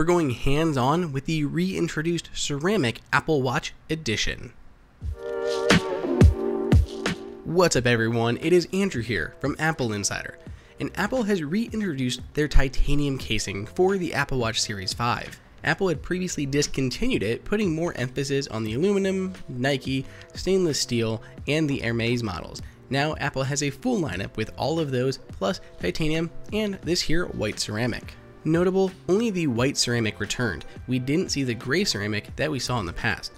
we're going hands-on with the reintroduced ceramic Apple Watch Edition. What's up everyone, it is Andrew here from Apple Insider, and Apple has reintroduced their titanium casing for the Apple Watch Series 5. Apple had previously discontinued it, putting more emphasis on the aluminum, Nike, stainless steel, and the Hermes models. Now Apple has a full lineup with all of those, plus titanium and this here white ceramic. Notable, only the white ceramic returned. We didn't see the gray ceramic that we saw in the past.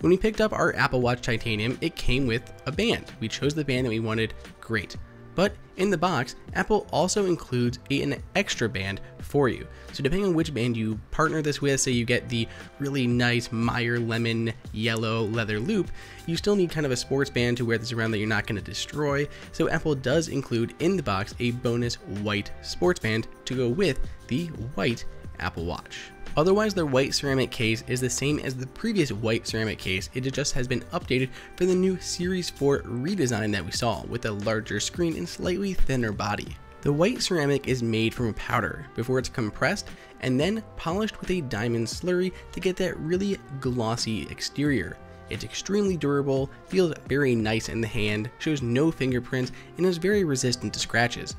When we picked up our Apple Watch Titanium, it came with a band. We chose the band that we wanted, great. But in the box, Apple also includes an extra band for you. So depending on which band you partner this with, say you get the really nice Meyer lemon yellow leather loop, you still need kind of a sports band to wear this around that you're not going to destroy. So Apple does include in the box a bonus white sports band to go with the white Apple Watch. Otherwise, their white ceramic case is the same as the previous white ceramic case, it just has been updated for the new Series 4 redesign that we saw, with a larger screen and slightly thinner body. The white ceramic is made from powder before it's compressed and then polished with a diamond slurry to get that really glossy exterior. It's extremely durable, feels very nice in the hand, shows no fingerprints, and is very resistant to scratches.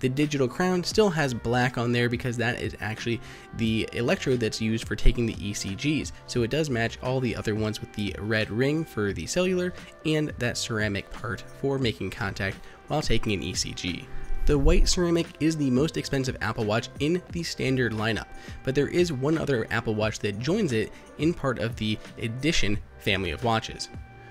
The digital crown still has black on there because that is actually the electrode that's used for taking the ECGs. So it does match all the other ones with the red ring for the cellular and that ceramic part for making contact while taking an ECG. The white ceramic is the most expensive Apple Watch in the standard lineup, but there is one other Apple Watch that joins it in part of the Edition family of watches.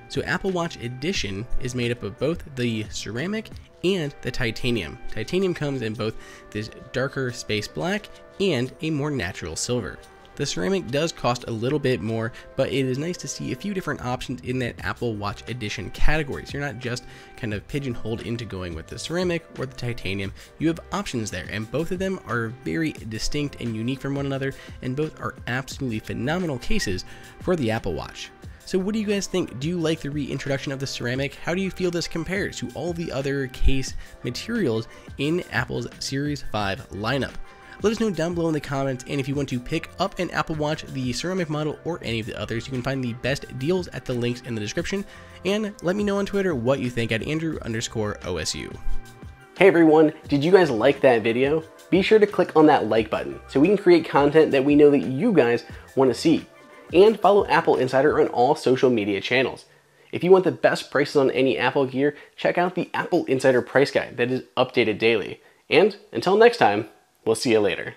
So Apple Watch Edition is made up of both the ceramic and the titanium. Titanium comes in both this darker space black and a more natural silver. The ceramic does cost a little bit more, but it is nice to see a few different options in that Apple Watch Edition category. So you're not just kind of pigeonholed into going with the ceramic or the titanium. You have options there, and both of them are very distinct and unique from one another, and both are absolutely phenomenal cases for the Apple Watch. So what do you guys think? Do you like the reintroduction of the ceramic? How do you feel this compares to all the other case materials in Apple's Series 5 lineup? Let us know down below in the comments, and if you want to pick up an Apple Watch, the ceramic model, or any of the others, you can find the best deals at the links in the description, and let me know on Twitter what you think at Andrew underscore OSU. Hey everyone, did you guys like that video? Be sure to click on that like button so we can create content that we know that you guys want to see and follow Apple Insider on all social media channels. If you want the best prices on any Apple gear, check out the Apple Insider Price Guide that is updated daily. And until next time, we'll see you later.